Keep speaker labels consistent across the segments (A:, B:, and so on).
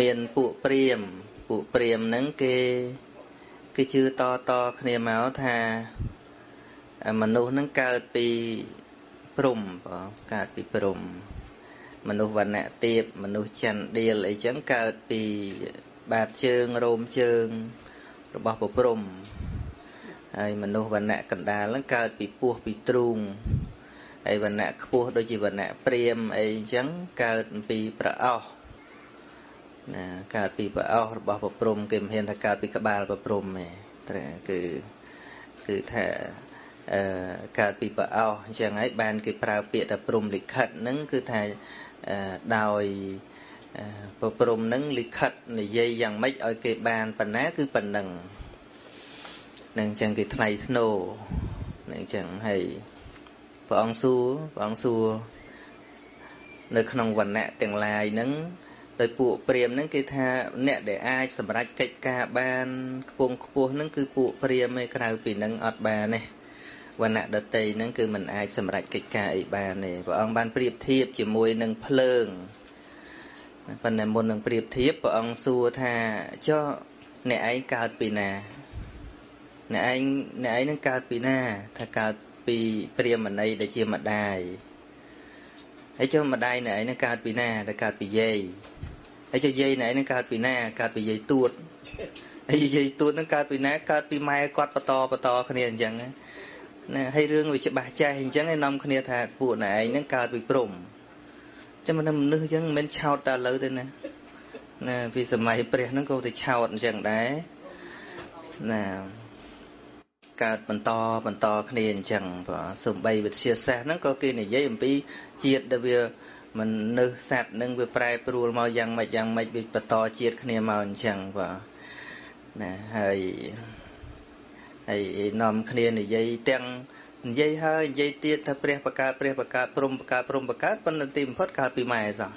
A: មានពួកព្រាមពួកព្រាមហ្នឹងគេគេជឿតតគ្នាមកថាមនុស្សហ្នឹងកើតពីព្រំបងកើតពីព្រំ មនុស្សវណ្ណៈទៀបមនុស្សចន្ទដៀលអីចឹងកើតពីបាតជើងរោមជើង របស់ប្រព្រំហើយមនុស្សវណ្ណៈកណ្ដាលហ្នឹងកើតពីពោះពីទ្រូងហើយវណ្ណៈខ្ពស់ដូចជាវណ្ណៈព្រាមអីចឹងកើតពីប្រអោស ណាកើតពីប្រអោសរបស់ប្រព្រំគេមិនហ៊ានថាកើតពីក្បាលប្រព្រំទេត្រូវគឺគឺថាអឺកើតពីប្រអោសអញ្ចឹងហើយបានគេប្រើពាក្យថាព្រំលិខិតហ្នឹងគឺថាដោយប្រព្រំនឹងលិខិតនិយាយយ៉ាងម៉េចឲ្យគេបានប៉ុណ្ណាគឺប៉ុណ្ណឹងនឹងអញ្ចឹងគេថ្លៃធ្នូនឹងអញ្ចឹងហើយព្រះអង្គសួរព្រះអង្គសួរនៅក្នុងវណ្ណៈទាំងឡាយហ្នឹង ដោយពួកព្រាមហ្នឹងគេថាអ្នកដែលអាចសម្រេចកិច្ចការបានខ្ពងខ្ពស់ហ្នឹងគឺពួកព្រាមឯក្រៅពីហ្នឹងអត់បានទេវណ្ណៈដតីហ្នឹងគឺมันអាចសម្រេចកិច្ចការអីបានទេព្រះអង្គបានប្រៀបធៀបជាមួយនឹងភ្លើងប៉ុន្តែមុននឹងប្រៀបធៀបព្រះអង្គសួរថាចុះអ្នកឯងកើតពីណាអ្នកឯងអ្នកឯងនឹងកើតពីណាថាកើតពីព្រាមណីដែលជាម្ដាយ ហើយចុះម្ដាយអ្នកឯងនឹងកើតពីណាដែលកើតពីយាយហើយចុះយាយអ្នកឯងនឹងកើតពីណាកើតពីយាយទួតហើយយាយទួតនឹងកើតពីណាកើតពីម៉ែគាត់បន្តបន្តគ្នាអញ្ចឹងណាហើយរឿងវាច្បាស់ចេះអញ្ចឹងឯនាំគ្នាថាពួកណែឯងនឹងកើតពីព្រំចាំមិនមនុស្សអញ្ចឹងមិនមែនឆោតតែលើទេណាណាពីសម័យព្រះហ្នឹងក៏ទៅឆោតអញ្ចឹងដែរណា កើតបន្តបន្តគ្នាអញ្ចឹងបាទសំបីវិទ្យាសាស្ត្រហ្នឹងក៏គេនិយាយអំពីជាតិដែលវាមនុស្សសត្វនឹងវាប្រែប្រួលមកយ៉ាងម៉េចយ៉ាងម៉េចវាបន្តជាតិគ្នាមកអញ្ចឹងបាទណាហើយហើយនាំគ្នានិយាយទាំងនិយាយហើយនិយាយទៀតថាព្រះបកើតព្រះបកើតព្រំបកើតព្រំបកើតប៉ុន្តែទីបំផុតកើតពីម៉ែសោះ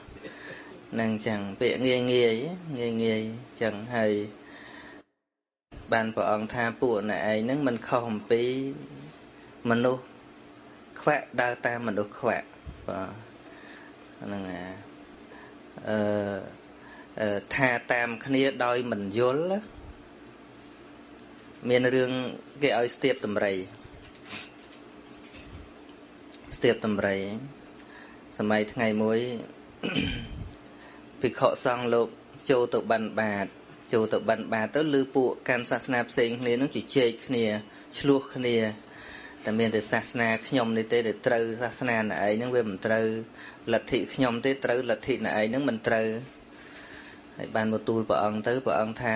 A: នឹងចឹងពាក្យងាយងាយងាយងាយចឹងហើយ បានព្រះអង្គថាពួកអ្នកឯងហ្នឹងមិនខុសអំពីមនុស្សខ្វាក់ដើរតាមមនុស្សខ្វាក់បាទហ្នឹងអឺថាតាមគ្នាដោយមិនយល់មានរឿងគេឲ្យស្ទាបតម្រៃស្ទាបតម្រៃសម័យថ្ងៃមួយភិក្ខុសង្ឃលោកចូលទៅបិណ្ឌបាត ចូលទៅបិណ្ឌបាតទៅឬពួកកម្មសាសនាផ្សេងគ្នានឹងជជែកគ្នាឆ្លោះគ្នាតែមានតែសាសនាខ្ញុំនេះទេដែលត្រូវសាសនាណឯងហ្នឹងវាមិនត្រូវលទ្ធិខ្ញុំទេត្រូវលទ្ធិណឯងហ្នឹងមិនត្រូវហើយបានមកទូលព្រះអង្គទៅព្រះអង្គថា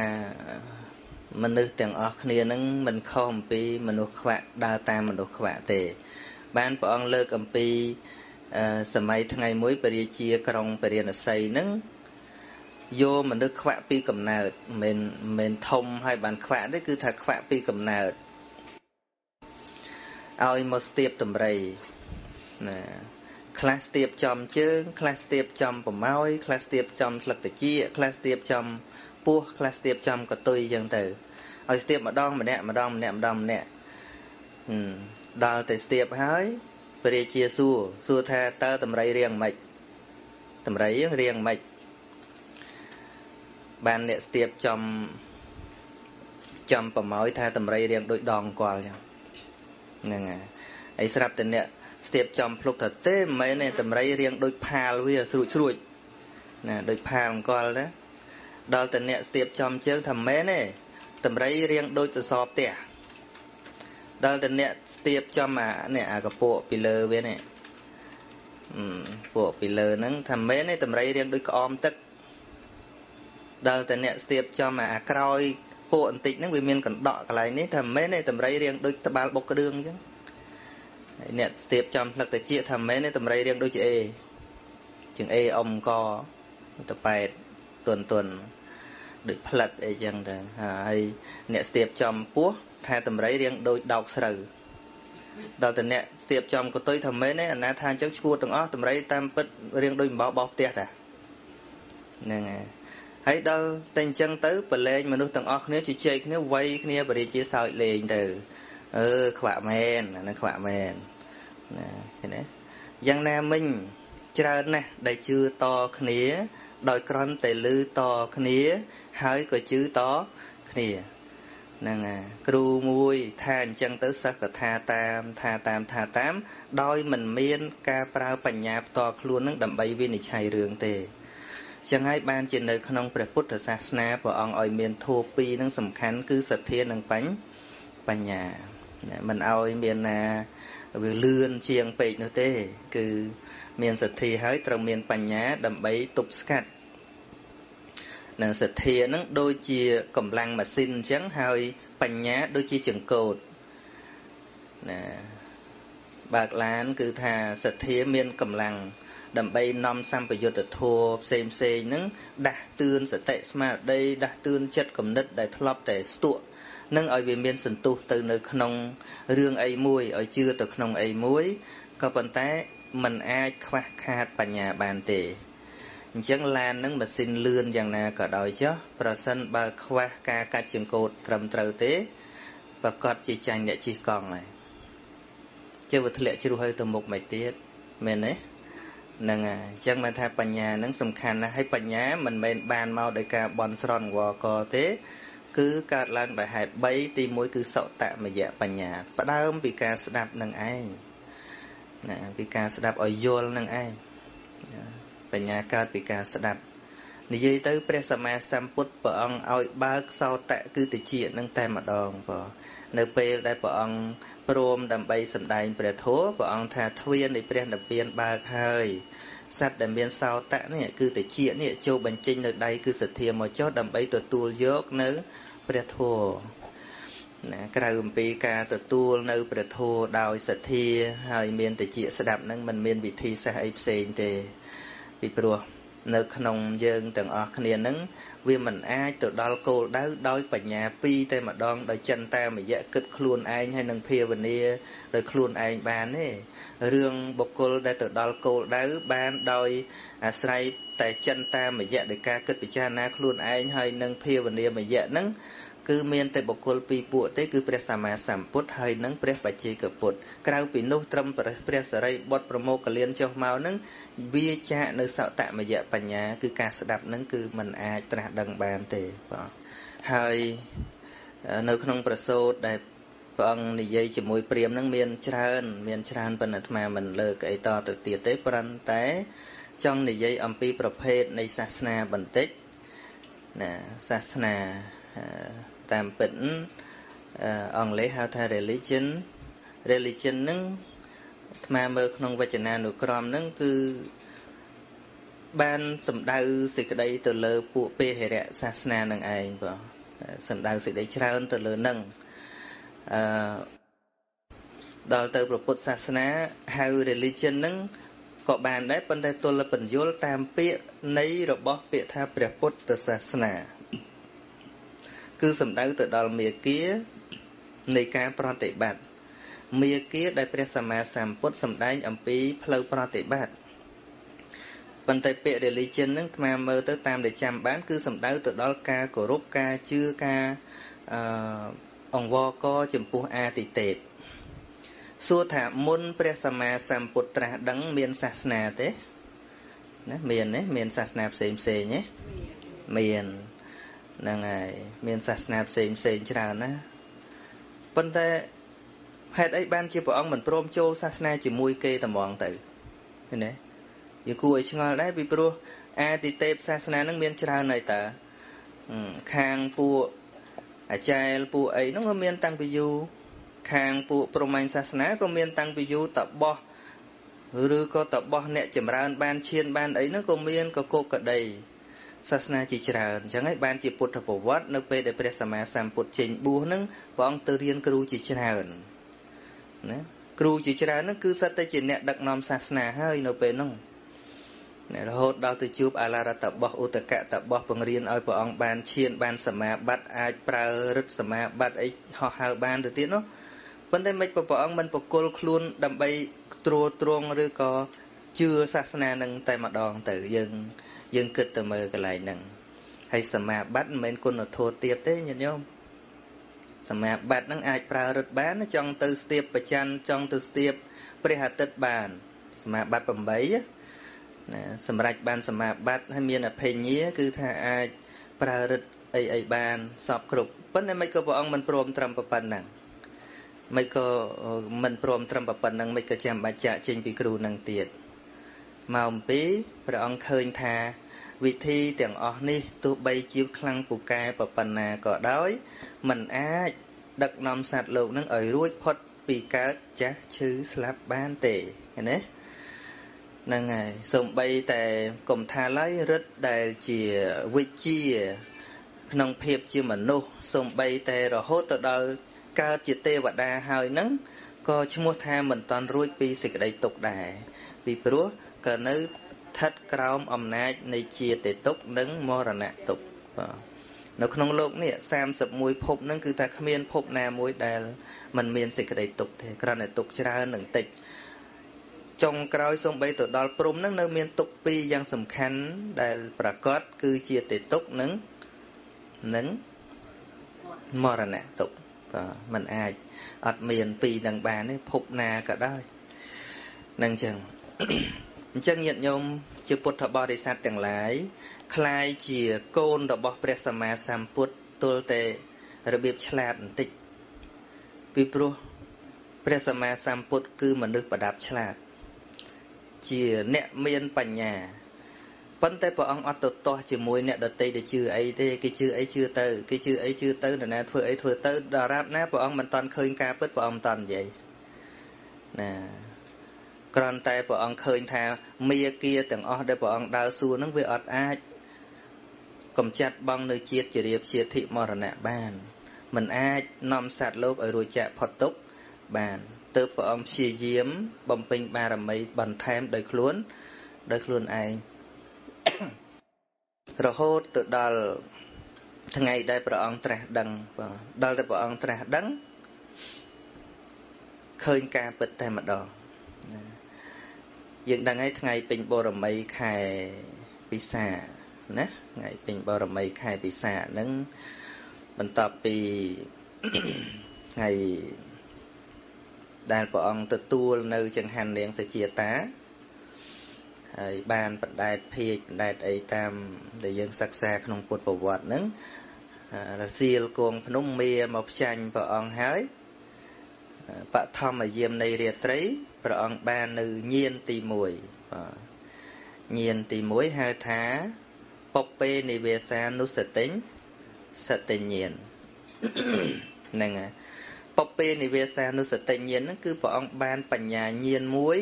A: មនុស្សទាំងអស់គ្នានឹងមិនខុសអំពីមនុស្សខ្វាក់ដើរតាមមនុស្សខ្វាក់ទេ បានព្រះអង្គលើកអំពីសម័យថ្ងៃមួយពរាជាក្រុងពរាណសីនឹង យកមនុស្សខ្វាក់ពីកំណើតមិនមិនធំហើយបានខ្វាក់ទេគឺថាខ្វាក់ពីកំណើតឲ្យមកស្ទាបតម្រៃណាខ្លះស្ទាបចំជើងខ្លះស្ទាបចំប្រម៉ោយខ្លះស្ទាបចំស្លឹកតាជាខ្លះស្ទាបចំពោះខ្លះស្ទាបចំកតុយអញ្ចឹងទៅឲ្យស្ទាបម្ដងម្នាក់ម្ដងម្នាក់ម្ដងម្នាក់ដល់តែស្ទាបហើយព្រះរាជាសួរសួរថាតើតម្រៃរៀងម៉េចតម្រៃរៀងម៉េច បានអ្នកស្ទាបចំចំប្រម៉ោយថាតម្រៃរៀងដូចដងកលអញ្ចឹងហ្នឹងហើយស្រាប់តែអ្នកស្ទាបចំភ្លុកទៅទេមិនមែនទេតម្រៃរៀងដូចផាលវាស្រួចស្រួចណាដូចផាលអង្គលណាដល់តែអ្នកស្ទាបចំជើងថាមែនទេតម្រៃរៀងដូចសសរផ្ទះដល់តែអ្នកស្ទាបចំអានេះអាកពក់ពីលើវានេះពួកពីលើហ្នឹងថាមែនទេតម្រៃរៀងដូចក្អមទឹក ដល់តែអ្នកស្ទាបចំអាក្រោយពួកបន្តិចហ្នឹងវាមានកណ្ដក់កន្លែងនេះថាមែនទេតម្រៃរៀងដូចត្បាល់បុកគ្រឿងអញ្ចឹងហើយអ្នកស្ទាបចំផ្លឹកតាជាថាមែនទេតម្រៃរៀងដូចជាអេជាងអេអ៊ំកតប៉ែតទុនទុនដូចផ្លិតអីចឹងទៅហើយអ្នកស្ទាបចំពោះថាតម្រៃរៀងដូចដោកស្រូវដល់តែអ្នកស្ទាបចំកតុយថាមែនទេអាណាថាអញ្ចឹងឈួតទាំងអស់តម្រៃតាមពិតរៀងដូចអំបោបោផ្ទះតាហ្នឹងហើយ ហើយដល់តែអញ្ចឹងទៅប្រឡែងមនុស្សទាំងអស់គ្នាជជែកគ្នាវាយគ្នាបរិជាសើចលេងទៅអឺខ្វាក់មែនអាហ្នឹងខ្វាក់មែនណាឃើញទេយ៉ាងណាមិញច្រើនណាស់ដែលជឿតគ្នា ដោយគ្រាន់តែឮតគ្នា ហើយក៏ជឿតគ្នាហ្នឹងហើយគ្រូមួយថាអញ្ចឹងទៅសិស្សក៏ថាតាមថាតាមថាតាម ដោយមិនមាន ការប្រើបញ្ញាផ្ទាល់ខ្លួននឹងដើម្បីវិនិច្ឆ័យរឿងទេ ចឹងហើយបានជានៅក្នុងព្រះពុទ្ធសាសនាព្រះអង្គឲ្យមានធម៌ពីរនឹងសំខាន់គឺសទ្ធានិងបញ្ញបញ្ញាមិនឲ្យមានណាវាលឿនជាងពេកនោះទេ គឺមានសទ្ធាហើយត្រូវមានបញ្ញាដើម្បីទប់ស្កាត់នឹងសទ្ធានឹងដូចជាកម្លាំងម៉ាស៊ីនអញ្ចឹងហើយបញ្ញាដូចជាចង្កូតណាបើកឡានគឺថាសទ្ធាមានកម្លាំង ដើម្បីនាំសម្ពយុទ្ធធัวផ្សេងផ្សេងហ្នឹងដាស់តឿនសតិស្មារតីដាស់តឿនចិត្តគំនិតដែលធ្លាប់តែស្ទក់នឹងឲ្យវាមានសន្ទុះទៅនៅក្នុងរឿងអីមួយឲ្យជឿទៅក្នុងអីមួយក៏ប៉ុន្តែมันអាចខ្វះខាតបញ្ញាបានទេអញ្ចឹងឡាននឹងម៉ាស៊ីនលឿនយ៉ាងណាក៏ដោយចុះប្រសិនបើខ្វះការកាត់ចង្កូតត្រឹមត្រូវទេប្រកាសជាចាញ់អ្នកជិះកង់ហើយជើវាធ្លាក់ជ្រុះហើយទៅមុខមិនទៀតមែនទេ ហ្នឹងហើយអញ្ចឹងបានថាបញ្ញាហ្នឹងសំខាន់ណាស់ហើយបញ្ញាមិនមែនបានមកដោយការបន់ស្រន់វកទេគឺកើតឡើងដោយហេតុ3ទី1គឺសតមយៈបញ្ញា ផ្ដើមពីការស្ដាប់នឹងឯងណាពីការស្ដាប់ឲ្យយល់នឹងឯងបញ្ញាកើតពីការស្ដាប់និយាយទៅព្រះសម្មាសម្ពុទ្ធព្រះអង្គឲ្យបើកសោតៈគឺតិចនឹងតែម្ដងបង នៅពេលដែលព្រះអង្គព្រមដើម្បីសម្ដែងព្រះធម៌ព្រះអង្គថាទ្វារនៃព្រះនិព្វានបើកហើយសត្វដែលមានសោតៈនេះគឺតិចនេះចូលបញ្ចេញនៅដៃគឺសទ្ធាមកចុះដើម្បីទទួលយកនៅព្រះធម៌ណាក្រៅអំពីការទទួលនៅព្រះធម៌ដោយសទ្ធាហើយមានតិចស្ដាប់នឹងมันមានវិធីសាស្ត្រអីផ្សេងទេពីព្រោះនៅក្នុងយើងទាំងអស់គ្នានឹង វាមិនអាចទៅដល់គោលដៅដោយបញ្ញាពីរតែម្ដងដោយចិនតាមរយៈគិតខ្លួនឯងហើយនឹងភាវនាដោយខ្លួនឯងបានទេរឿងបុគ្គលដែលទៅដល់គោលដៅបានដោយអាស្រ័យតែចិនតាមរយៈដោយការគិតពិចារណាខ្លួនឯងហើយនឹងភាវនាមយៈនឹង គឺមានតែបុគ្គលពីរពួកទេគឺព្រះសម្មាសម្ពុទ្ធហើយនិងព្រះបច្ចេកពុទ្ធក្រៅពីនោះត្រឹមព្រះសរិបុត្រប្រមោកលៀនចុះមកនឹងវាចាកនៅសតមយៈបញ្ញា គឺការស្ដាប់នឹងគឺมันអាចត្រាស់ដឹងបានទេបាទហើយនៅក្នុងប្រសូតដែលព្រះអង្គនិយាយជាមួយព្រាមនឹងមានច្រើន មានច្រើនប៉ុន្តែអាត្មាមិនលើកអីតទៅទៀតទេព្រោះតែចង់និយាយអំពីប្រភេទនៃសាសនាបន្តិចណាសាសនា តាមពិតអង់គ្លេសហៅថា religion religion ហ្នឹងអាត្មាមើលក្នុងវចនានុក្រមហ្នឹងគឺបានសំដៅសេចក្តីទៅលើពួកពេហិរៈសាសនានឹងឯងបងសំដៅសេចក្តីច្រើនទៅលើនឹងអឺដល់ទៅព្រះពុទ្ធសាសនាហៅ religion ហ្នឹងក៏បានដែរប៉ុន្តែទល់បញ្យលតាមពាក្យនៃរបស់ពាក្យថាព្រះពុទ្ធសាសនា គឺសំដៅទៅដល់មេគានៃការប្រតិបត្តិមេគាដែលព្រះសម្មាសម្ពុទ្ធសម្ដែងអំពីផ្លូវប្រតិបត្តិប៉ុន្តែពាក្យ religion ហ្នឹងអាត្មាមើលទៅតាមដែលចាំបាន គឺសំដៅទៅដល់ការគោរពការជឿការអឺអង្វរកចំពោះអាទិទេពសួរថាមុនព្រះសម្មាសម្ពុទ្ធត្រាស់ដឹងមានសាសនាទេណាមានទេមានសាសនាផ្សេងផ្សេងទេមាន ហ្នឹងហើយមានសាសនាផ្សេងផ្សេងច្រើនណាប៉ុន្តែហេតុអីបានជាព្រះអង្គមិនព្រមចូលសាសនាជាមួយគេត្មងទៅឃើញទេយើងគួរឲ្យឆ្ងល់ដែរពីព្រោះអាទិទេពសាសនានឹងមានច្រើនហើយតើខាងពួកអាចារ្យពួកអីហ្នឹងក៏មានតាំងពីយូរខាងពួកព្រហ្មញ្ញសាសនាក៏មានតាំងពីយូរតបោះឬក៏តបោះអ្នកចម្រើនបានឈានបានអីហ្នឹងក៏មានកកកក្តី សាសនាជាច្រើនអញ្ចឹងហើយបានជាពុទ្ធប្រវត្តិនៅពេលដែលព្រះសម្មាសម្ពុទ្ធចេញបួសហ្នឹងព្រះអង្គទៅរៀនគ្រូជាច្រើនណាគ្រូជាច្រើនហ្នឹងគឺសិតតែជាអ្នកដឹកនាំសាសនាហើយនៅពេលហ្នឹងរហូតដល់ទៅជួបអាឡារតបោះឧតកតបោះបង្រៀនឲ្យព្រះអង្គបានឈានបានសមាបត្តិអាចប្រើរិទ្ធសមាបត្តិអីហោះហើរបានទៅទៀតនោះប៉ុន្តែមិនព្រះអង្គមិនបកគលខ្លួនដើម្បីត្រួតត្រងឬក៏ជឿសាសនានឹងតែម្ដងទៅយើង យើងគិតទៅមើលកន្លែងហ្នឹងហើយសមាបត្តិមិនមែនគុណធម៌ទៀតទេញាតិញោមសមាបត្តិហ្នឹងអាចប្រើរត់បានចង់ទៅស្ទាបប្រច័នចង់ទៅស្ទាបព្រះអាទិត្យបាន សមាបត្តិ8ណាសម្រាប់បានសមាបត្តិហើយមានអភិញ្ញាគឺថាអាចប្រើរិទ្ធអីអីបានសពគ្រប់ប៉ុន្តែមិនក៏ព្រះអង្គមិនព្រមត្រឹមប៉ុណ្ណឹងមិនក៏មិនព្រមត្រឹមប៉ុណ្ណឹងមិនក៏ចាំបាច់ចាក់ចេញពីគ្រូនឹងទៀតមកអំពីព្រះអង្គឃើញថា វិធីទាំងអស់នេះទោះបីជាខ្លាំងពូកែប៉ុណ្ណាក៏ដោយมันអាចដឹកនាំសត្វលោកនឹងឲ្យរួចផុតពីកើតចាស់ឈឺស្លាប់បានទេឃើញទេហ្នឹងហើយសំបីតែកុំថាឡើយរិទ្ធដែលជាវិជាក្នុងភាពជាមនុស្សសំបីតែរហូតទៅដល់កើតជាទេវតាហើយហ្នឹងក៏ឈ្មោះថាមិនតាន់រួចពីសេចក្តីទុកដែរពីព្រោះក៏នៅ ស្ថិតក្រោមអំណាចនៃជាទេទុកនិងមរណៈទុកបាទនៅក្នុងโลกនេះ31ភពហ្នឹងគឺថាគ្មានភពណាមួយដែលมันមានសេចក្តីទុកទេគ្រាន់តែទុកច្រើននឹងតិចចុងក្រោយសំបីទៅដល់ព្រំហ្នឹងនៅមានទុកពីរយ៉ាងសំខាន់ដែលប្រកបគឺជាទេទុកនិងនិងមរណៈទុកបាទมันអាចអត់មានពីរនឹងបានទេភពណាក៏ដោយនឹងចឹង អញ្ចឹងញាតិញោមជាពុទ្ធបរិស័ទទាំងឡាយคล้ายជាកូនរបស់ព្រះសម្មាសម្ពុទ្ធទល់តែរបៀបឆ្លាតបន្តិចពីព្រោះព្រះសម្មាសម្ពុទ្ធគឺមនុស្សប្រដាប់ឆ្លាតជាអ្នកមានបញ្ញាប៉ុន្តែព្រះអង្គអត់ទៅទាស់ជាមួយអ្នកដតីដែលជឿអីទេគេជឿអីជឿទៅគេជឿអីជឿទៅនរណាធ្វើអីធ្វើទៅដល់រាបណាព្រះអង្គមិនតាន់ឃើញការពិតព្រះអង្គមិនតាន់និយាយណា គ្រាន់តែព្រះអង្គឃើញថាមាគាទាំងអស់ដែលព្រះអង្គដើរសួរនឹងវាអត់អាចកំចាត់បងនៅជាតិជារៀបជាធិមរណៈបានมันអាចនាំសត្វលោកឲ្យរួចចាកផុតទុក្ខបានទើបព្រះអង្គព្យាយាម បំពេញបារមីបន្ថែមដោយខ្លួនដោយខ្លួនឯងរហូតទៅដល់ថ្ងៃដែលព្រះអង្គត្រាស់ដឹងដល់តែព្រះអង្គត្រាស់ដឹងឃើញការពិតតែម្ដង យើងដឹងហើយថ្ងៃពេញបរមីខែពិសាណាថ្ងៃពេញបរមីខែពិសាហ្នឹងបន្ទាប់ពីថ្ងៃដែលព្រះអង្គទទួលនៅចង្ហាន់នាងសជាតាហើយបានបណ្ដែតភាកបណ្ដែតអីតាមដែលយើងសិក្សាក្នុងពុទ្ធប្រវត្តិហ្នឹងរសៀលគងភ្នំមាមកផ្ចាញ់ព្រះអង្គហើយបឋមយាមនៃរាត្រី ព្រះអង្គបាននៅញៀនទី1បាទញៀនទី1ហៅថាពុពេនិវេសានុសតិញសតិញានហ្នឹងហើយពុពេនិវេសានុសតិញានហ្នឹងគឺព្រះអង្គបានបញ្ញាញានមួយ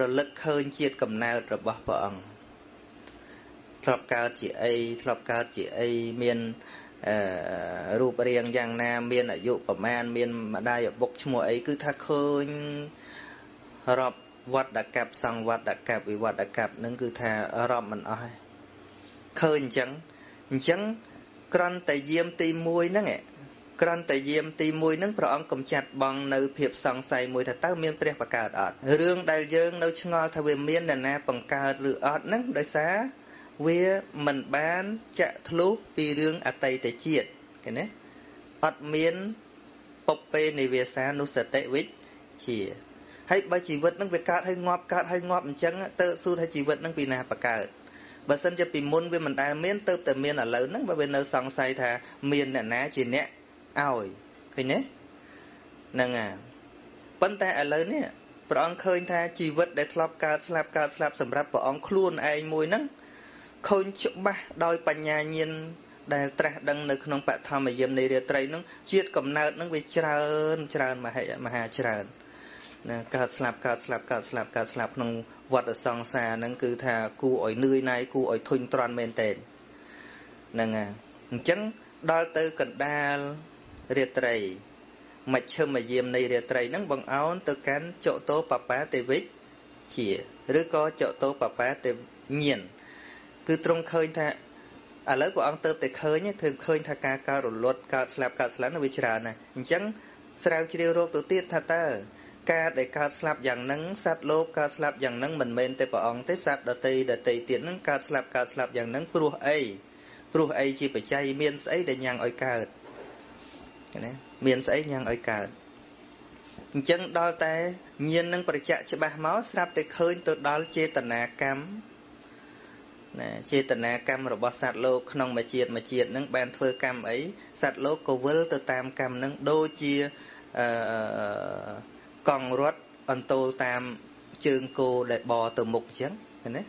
A: រលឹកឃើញជាតិកំណើតរបស់ព្រះអង្គធ្លាប់កើតជាអីធ្លាប់កើតជាអីមានអឺរូបរាងយ៉ាងណា មានអាយុប្រមាណមានម្ដាយឪពុកឈ្មោះអីគឺថាឃើញ រាប់វត្តកັບសង្វត្តកັບវិវត្តកັບនឹងគឺថារាប់មិនអស់ហើយឃើញអញ្ចឹងអញ្ចឹងក្រន់តែយាមទី1ហ្នឹងក្រន់តែយាមទី1ហ្នឹងព្រះអង្គកំចាត់បងនៅភាពសង្ស័យមួយថាតើមានព្រះបកើតអត់រឿងដែលយើងនៅឆ្ងល់ថាវាមាននរណាបង្កើតឬអត់ហ្នឹងដោយសារវាមិនបានចាក់ធ្លុះពីរឿងអតីតជាតិឃើញទេអត់មានពពេនិវាសានុសតិវិជ្ជា ហើយបើជីវិតនឹងវាកើតហើយងាប់កើតហើយងាប់អញ្ចឹងទៅសួរថាជីវិតនឹងពីណាបកើតបើសិនជាពីមុនវាមិនដែលមានទៅតែមានឥឡូវហ្នឹងបើវានៅសង្ស័យថាមានអ្នកណាជាអ្នកឲ្យឃើញទេហ្នឹងហើយប៉ុន្តែឥឡូវនេះព្រះអង្គឃើញថាជីវិតដែលធ្លាប់កើតស្លាប់កើតស្លាប់សម្រាប់ព្រះអង្គខ្លួនឯងមួយហ្នឹងឃើញច្បាស់ដោយបញ្ញាញាណដែលត្រាស់ដឹងនៅក្នុងបឋមយាមនៃរាត្រីហ្នឹងជាតិកំណើតហ្នឹងវាច្រើនច្រើនមហិមហាច្រើន ណាកើតស្លាប់កើតស្លាប់កើតស្លាប់កើតស្លាប់ក្នុងវដ្តសង្សារហ្នឹងគឺថាគួរឲ្យនឿយណាយគួរឲ្យធុញទ្រាន់មែនទែនហ្នឹងហើយអញ្ចឹងដល់ទៅកណ្ដាលរាត្រីមជ្ឈិមយាមនៃរាត្រីហ្នឹងបង្អោនទៅកាន់ចតោបបាទេវិជ្ជាឬក៏ចតោបបាទេញានគឺទ្រង់ឃើញថាឥឡូវព្រះអង្គទៅតែឃើញគឺឃើញថាការកើតរលត់កើតស្លាប់កើតស្លាប់នោះវាច្រើនណាស់អញ្ចឹងស្រាវជ្រាវរកទៅទៀតថាតើ ការដែលកើតស្លាប់យ៉ាងហ្នឹងសត្វលោកកើតស្លាប់យ៉ាងហ្នឹងមិនមែនតែព្រះអង្គទេសត្វដតីដតីទៀតហ្នឹងកើតស្លាប់កើតស្លាប់យ៉ាងហ្នឹងព្រោះអីព្រោះអីជាបច្ច័យមានស្អីដែលញ៉ាំងឲ្យកើតណាមានស្អីញ៉ាំងឲ្យកើតអញ្ចឹងដល់តែញៀននឹងប្រជៈច្បាស់មកស្រាប់តែឃើញទៅដល់ចេតនាកម្មណាចេតនាកម្មរបស់សត្វលោកក្នុងមួយជាតិមួយជាតិនឹងបានធ្វើកម្មអីសត្វលោកក៏វិលទៅតាមកម្មនឹងដូចជាអឺ កង់រត់អន្ទោលតាមជើងគោដែលបទៅមុខអញ្ចឹងណា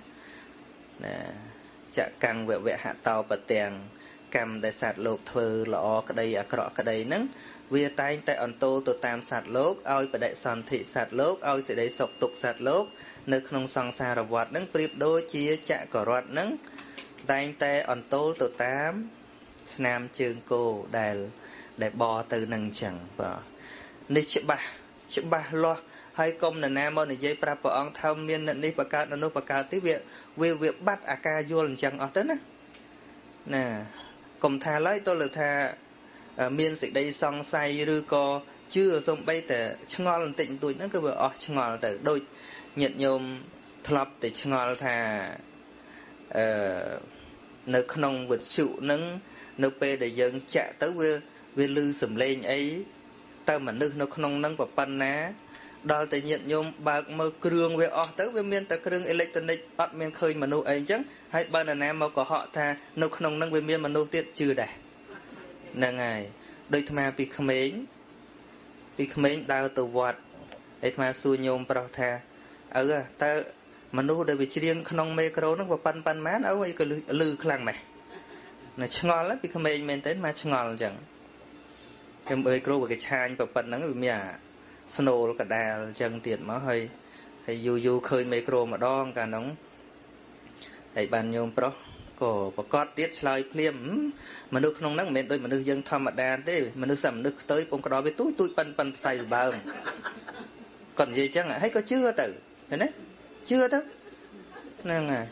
A: ណាចកាំងវវហតោបទាំងកម្មដែលសត្វលោកធ្វើល្អក្តីអាក្រក់ក្តីហ្នឹងវាតែងតែអន្ទោលទៅតាមសត្វលោកឲ្យបដិសន្ធិសត្វលោកឲ្យសេចក្តីសុខទុក្ខសត្វលោក នៅក្នុងសង្សារវដ្តនឹងប្រៀបដូចជាចក្ររតនឹងតែងតែអន្ទោលទៅតាមស្នាមជើងគោដែលដែលបទៅនឹងអញ្ចឹងបាទនេះច្បាស់ ច្បាស់លាស់ហើយកុំនរណាមកនិយាយប្រាប់ព្រះអង្គថាមានអ្នកនេះបកើតនៅនោះបកើតទីវាវាវាបាត់អាការយល់អញ្ចឹងអស់ទៅណាណាកុំថាឡើយទៅលើថាមានសេចក្តីសង្ស័យឬក៏ជឿសំបីតែឆ្ងល់បន្តិចបន្តួចហ្នឹងគឺវាអស់ឆ្ងល់ទៅដូចញាតិញោមធ្លាប់តែឆ្ងល់ថាអឺនៅក្នុងវិទ្យុនឹងនៅពេលដែលយើងចាក់ទៅវាវាលឺសំឡេងអី តើមនុស្សនៅក្នុងនឹងប៉ុណ្ណាដល់តែញាតិញោមបើកមើលគ្រឿងវាអស់ទៅវាមានតែគ្រឿងអេឡិចត្រូនិកអត់មានឃើញមនុស្សអីអញ្ចឹងហើយបើនរណាមកកុហកថានៅក្នុងនឹងវាមានមនុស្សទៀតជឿដែរហ្នឹងហើយដូចអាពីក្មេងពីក្មេងដើរទៅវត្តហើយអាសួរញោមប្រុសថាឪតើមនុស្សដែលវាច្រៀងក្នុងមេក្រូហ្នឹងវាប៉ិនប៉ិនម៉ានឪអីក៏លឺខ្លាំងម៉េះណាឆ្ងល់ពីក្មេងមែនទេមកឆ្ងល់អញ្ចឹង ខ្ញុំអើយគ្រូវាគេឆាញប៉ិនហ្នឹងវាមានអាស្នូលកដាលអញ្ចឹងទៀតមកហើយហើយយូរយូរឃើញមេក្រូម្ដងកាលហ្នឹងហើយបានញោមប្រុសក៏ប្រកាសទៀតឆ្លើយភ្លាមមនុស្សក្នុងហ្នឹងមិនមែនដូចមនុស្សយើងធម្មតាទេមនុស្សសមនុស្សខ្ទើយពងក្តោបវាទូចទូចប៉ិនប៉ិនផ្សៃលបើងគាត់និយាយចឹងហើយក៏ជឿទៅឃើញទេជឿទៅហ្នឹងហើយ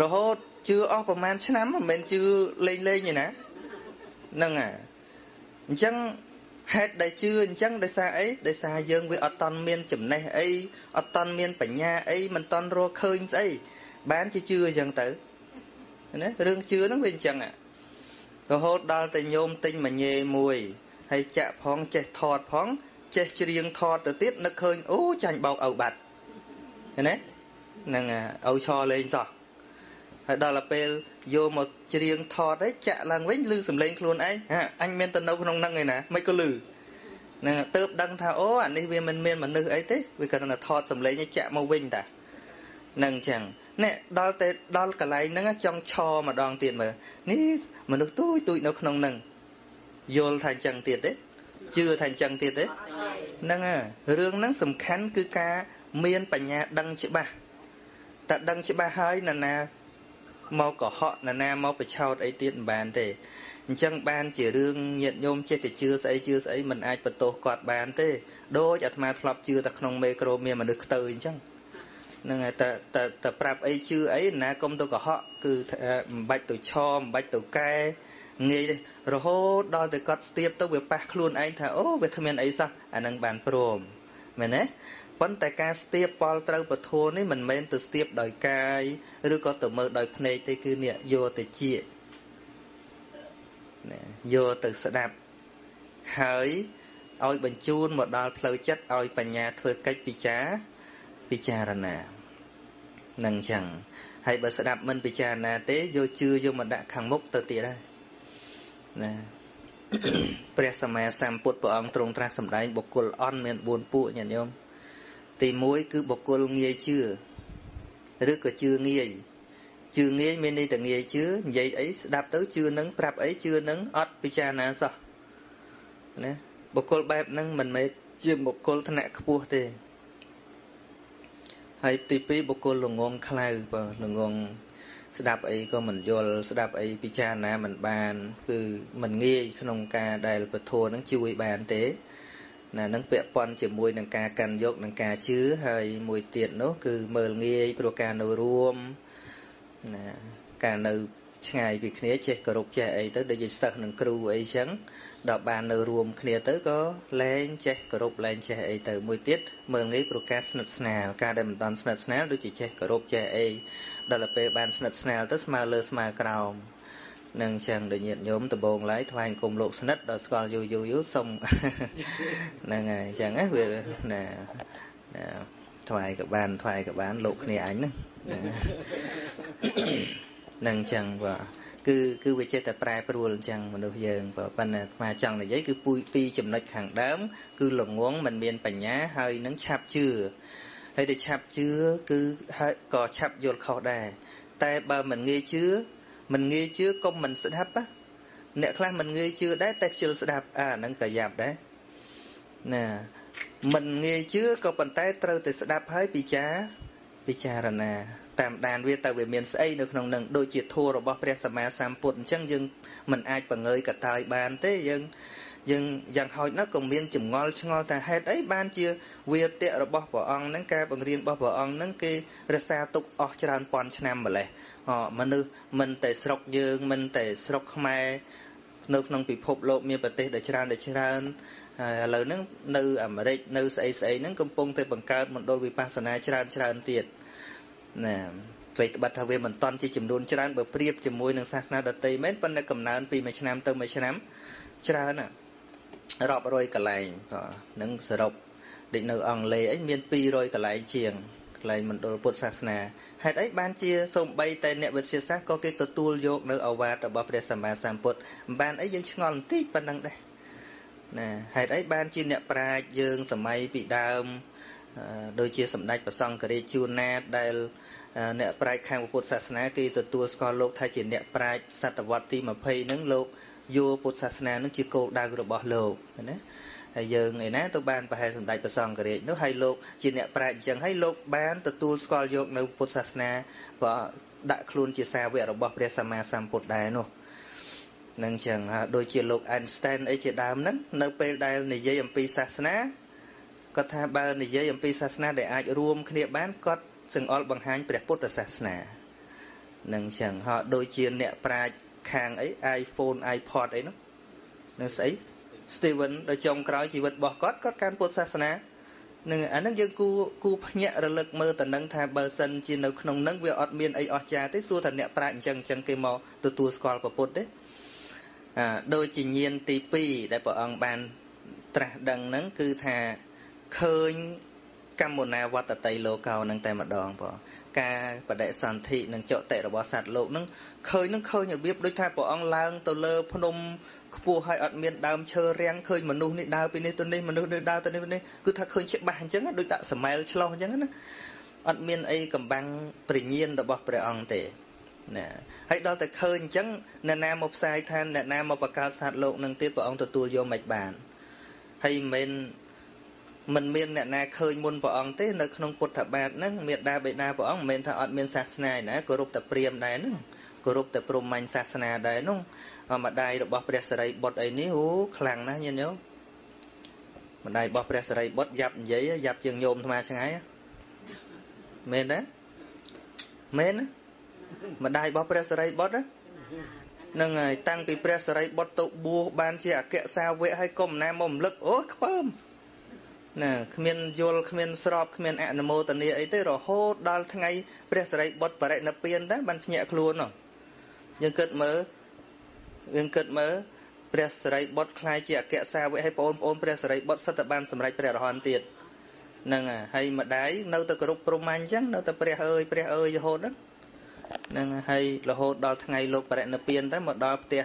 A: រហូតជឿអស់ប្រហែលឆ្នាំមិនមែនជឿលេងលេងទេណាហ្នឹងហើយអញ្ចឹង ហេតុដែលជឿអញ្ចឹងដោយសារអីដោយសារយើងវាអត់តន់មានចំណេះអីអត់តន់មានបញ្ញាអីមិនតន់រកឃើញស្អីបានជាជឿអញ្ចឹងទៅណារឿងជឿហ្នឹងវាអញ្ចឹងរហូតដល់តែញោមទិញមួយញេមួយហើយចាក់ផងចេះថតផងចេះច្រៀងថតទៅទៀតនឹកឃើញអូចាញ់បោកឪបាត់ឃើញទេហ្នឹងឪឈរលេងសោះ ហើយដល់ទៅពេលយកមកច្រៀងថតហើយចាក់ឡើងវិញឮសំឡេងខ្លួនឯងអញមានទៅនៅក្នុងហ្នឹងឯណាមិនក៏ឮហ្នឹងទៅដឹងថាអូអានេះវាមិនមានមនុស្សអីទេវាគ្រាន់តែថតសំឡេងឲ្យចាក់មកវិញតាហ្នឹងអញ្ចឹងនេះដល់តែដល់កន្លែងហ្នឹងចង់ឈរម្ដងទៀតមើលនេះមនុស្សទូចទូចនៅក្នុងហ្នឹងយល់ថាអញ្ចឹងទៀតទេជឿថាអញ្ចឹងទៀតទេហ្នឹងរឿងហ្នឹងសំខាន់គឺការមានបញ្ញាដឹងច្បាស់តែដឹងច្បាស់ហើយនរណា មកកុហកនរណាមកប្រឆោតអីទៀតមិនបានទេអញ្ចឹងបានជារឿងញាតញោមចេះតែជឿស្អីជឿស្អីមិនអាចបន្ទោសគាត់បានទេដូចអាត្មាធ្លាប់ជឿតែក្នុងមេក្រូមានមនុស្សខ្ទើអញ្ចឹងហ្នឹងហើយតែតែតែប្រាប់អីជឿអីណាកុំទៅកុហកគឺមិនបាច់ទៅឆមិនបាច់ទៅកែងាយទេរហូតដល់តែគាត់ស្ទាបទៅវាប៉ះខ្លួនឯងថាអូវាគ្មានអីសោះអានឹងបានព្រមមែនទេ ប៉ុន្តែការស្ទាបពលត្រូវពធនេះមិនមែនទៅស្ទាបដោយកាយឬក៏ទៅមើលដោយភ្នែកទេគឺនេះយកទៅជាយកទៅស្ដាប់ហើយឲ្យបញ្ជូនមកដល់ផ្លូវចិត្តឲ្យបញ្ញាធ្វើកិច្ចពិចារពិចារណានឹងចឹងហើយបើស្ដាប់មិនពិចារណាទេយកជឿយកមកដាក់ខាងមុខទៅទៀតហើយណាព្រះសម្មាសម្ពុទ្ធព្រះអង្គទ្រង់ត្រាស់សម្ដែងបុគ្គលអន់មាន4ពួកញាតិញោម ទី1គឺបុគ្គលងាយជឿឬក៏ជឿងាយជឿងាយមានន័យតែងាយជឿនិយាយអីស្ដាប់ទៅជឿនឹងប្រាប់អីជឿនឹងអត់ពិចារណាសោះណាបុគ្គលបែបហ្នឹងមិនមែនជាបុគ្គលថ្នាក់ខ្ពស់ទេហើយទី2បុគ្គលល្ងងខ្លៅបើល្ងងស្ដាប់អីក៏មិនយល់ស្ដាប់អីពិចារណាមិនបាន គឺមិនងាយក្នុងការដែលពធនឹងជួយបានទេ ណានឹងពាក់ព័ន្ធជាមួយនឹងការកាន់យកនឹងការជឿហើយមួយទៀតនោះគឺមើលងាយព្រោះការនៅរួមណាការនៅឆ្ងាយពីគ្នាចេះគោរពចេះអីទៅដូចជាសិស្សនិងគ្រូអីចឹងដល់បាននៅរួមគ្នាទៅក៏លែងចេះគោរពលែងចេះអីទៅមួយទៀតមើលងាយព្រោះការស្និទ្ធស្នាលការដែលមិនតាន់ស្និទ្ធស្នាលដូចជាចេះគោរពចេះអីដល់ទៅពេលបានស្និទ្ធស្នាលទៅស្មើលើស្មើក្រោម នឹងចឹងដូចញាតិញោមដំបងឡើយថ្វាយគុំលោកស្និទ្ធដល់ស្គាល់យូរយូរយូរសុំហ្នឹងហើយចឹងណាវាណាថ្វាយក៏បានថ្វាយក៏បានលោកគ្នាអញហ្នឹងនឹងអញ្ចឹងបាទគឺគឺវាចេះតែប្រែប្រួលអញ្ចឹងមនុស្សយើងប៉ុន្តែអាចង់និយាយគឺពួយពីចំណុចខាងដើម គឺល្ងងមិនមានបញ្ញាហើយនឹងឆាប់ជឿហើយតែឆាប់ជឿគឺហើយក៏ឆាប់យល់ខុសដែរតែបើមិនងាយជឿ មិនងាយជឿកុំមិនស្ដាប់ណាអ្នកខ្លះមិនងាយជឿដែរតែខ្ជិលស្ដាប់អាហ្នឹងក៏យ៉ាប់ដែរណាមិនងាយជឿក៏ប៉ុន្តែត្រូវតែស្ដាប់ហើយពិចារពិចារណា តាមដានវាទៅវាមានស្អីនៅក្នុងនឹងដូចជាធัวរបស់ព្រះសម្មាសម្ពុទ្ធអញ្ចឹងយើងមិនអាចបង្ងើយកតាយបានទេយើង យើងយ៉ាងហោចណាស់ក៏មានចម្ងល់ឆ្ងល់ថាហេតុអីបានជាវាទៈរបស់ព្រះអង្គហ្នឹងការបង្រៀនរបស់ព្រះអង្គហ្នឹងគេរក្សាទុកអស់ច្រើនពាន់ឆ្នាំម្លេះអមនុស្សមិនតែស្រុកយើងមិនតែស្រុកខ្មែរនៅក្នុងពិភពលោកមានប្រទេសដែលច្រើនដែលច្រើនហើយឥឡូវហ្នឹងនៅអាមេរិកនៅស្អីស្អីហ្នឹងកំពុងតែបង្កើតមណ្ឌលវិបស្សនាច្រើនច្រើនទៀតណាអ្វីត្បិតថាវាមិនតន់ជាចំនួនច្រើនបើប្រៀបជាមួយនឹងសាសនាដទៃមែនប៉ុន្តែកំណើនពីមួយឆ្នាំទៅមួយឆ្នាំច្រើនណា រាប់រយកន្លែងបាទនឹងសរុបដូចនៅអង់គ្លេសអីមាន200កន្លែងជាងកន្លែងមណ្ឌលពុទ្ធសាសនាហេតុអីបានជាសូម្បីតែអ្នកវិទ្យាសាស្ត្រក៏គេទទួលយកនៅអវាទរបស់ព្រះសម្មាសម្ពុទ្ធមិនបានអីយើងឆ្ងល់បន្តិចប៉ុណ្ណឹងដែរណាហេតុអីបានជាអ្នកប្រាជ្ញយើងសម័យពីដើមដូចជាសម្ដេចព្រះសង្ឃរាជជួនណាតដែលអ្នកប្រាជ្ញខាងពុទ្ធសាសនាគេទទួលស្គាល់លោកថាជាអ្នកប្រាជ្ញសតវត្សទី20ហ្នឹងលោក យកពុទ្ធសាសនានឹងជាគោលដៅរបស់លោកណាហើយយើងឯណាទៅបានប្រហែលសម្ដេចព្រះសង្ឃរាជនោះហើយលោកជាអ្នកប្រាជ្ញអញ្ចឹងហើយលោកបានទទួលស្គាល់យកនៅពុទ្ធសាសនាក៏ដាក់ខ្លួនជាសាវករបស់ព្រះសម្មាសម្ពុទ្ធដែរនោះនឹងចឹងដូចជាលោក Einstein អីជាដើមហ្នឹងនៅពេលដែលនិយាយអំពីសាសនាគាត់ថាបើនិយាយអំពីសាសនាដែលអាចរួមគ្នាបានគាត់សង្អល់បង្ហាញព្រះពុទ្ធសាសនានឹងចឹងហោដូចជាអ្នកប្រាជ្ញ ខាងអី iPhone iPod អីនោះនៅស្អី Steven ដល់ចុងក្រោយជីវិតរបស់គាត់គាត់កាន់ពុទ្ធសាសនានឹងអានឹងយើងគូគូភ្ញាក់រលឹកមើលតនឹងថាបើសិនជានៅក្នុងនឹងវាអត់មានអីអស្ចារ្យទេសួរថាអ្នកប្រាជ្ញអញ្ចឹងអញ្ចឹងគេមកទទួលស្គាល់ពុទ្ធទេអាដូចជាញាណទី2ដែលព្រះអង្គបានត្រាស់ដឹងហ្នឹងគឺថាឃើញកម្មណាវត្តតីលោកោនឹងតែម្ដងបង ការបដិសន្ធិនិងចតិរបស់សត្វលោកនឹងឃើញនឹងឃើញរបៀបដូចថាព្រះអង្គឡើងទៅលើភ្នំខ្ពស់ហើយអត់មានដើមឈើរាំងឃើញមនុស្សនេះដើរពីនេះទៅនេះមនុស្សនេះដើរទៅនេះនេះគឺថាឃើញច្បាស់អញ្ចឹងដូចតាសមែលឆ្លោះអញ្ចឹងណាអត់មានអីកំបាំងប្រញានរបស់ព្រះអង្គទេណាហើយដល់តែឃើញអញ្ចឹងអ្នកណាមកផ្សាយថាអ្នកណាមកបង្កើតសត្វលោកនឹងទៀតព្រះអង្គទទួលយកមិនបានហើយមិនមិន មានអ្នកណាឃើញមុនព្រះអង្គទេនៅក្នុងពុទ្ធបាតហ្នឹងមេដាបេដាព្រះអង្គមិនមែនថាអត់មានសាសនាឯណាគោរពតែព្រាមដែរហ្នឹងគោរពតែព្រហ្មញ្ញសាសនាដែរហ្នឹងម្ដាយរបស់ព្រះសរិបុត្រអីនេះអូខ្លាំងណាស់ញាតិញោមម្ដាយរបស់ព្រះសរិបុត្រយ៉ាប់និយាយយ៉ាប់ជាងញោមអាត្មាឆ្ងាយមែនទេមែនម្ដាយរបស់ព្រះសរិបុត្រហ្នឹងហើយតាំងពីព្រះសរិបុត្រទៅបួសបានជាអគ្គសាវកហើយកុំណាមករំលឹកអូខ្ពើម ណាគ្មានយល់គ្មានស្របគ្មានអនុមោទនាអីទេរហូតដល់ថ្ងៃព្រះសរិបុត្របរិនិព្វានដែរបានភ្ញាក់ខ្លួននោះយើងគិតមើលយើងគិតមើលព្រះសរិបុត្រខ្លាយជាអគ្គសាវកឲ្យបងប្អូនព្រះសរិបុត្រសិតតែបានសម្រេចព្រះរហន្តទៀតហ្នឹងហើយម្ដាយនៅតែគោរពព្រហ្មញ្ញអញ្ចឹងនៅតែព្រះអើយព្រះអើយរហូតហ្នឹងហ្នឹងហើយរហូតដល់ថ្ងៃលោកបរិនិព្វានទៅមកដល់ផ្ទះ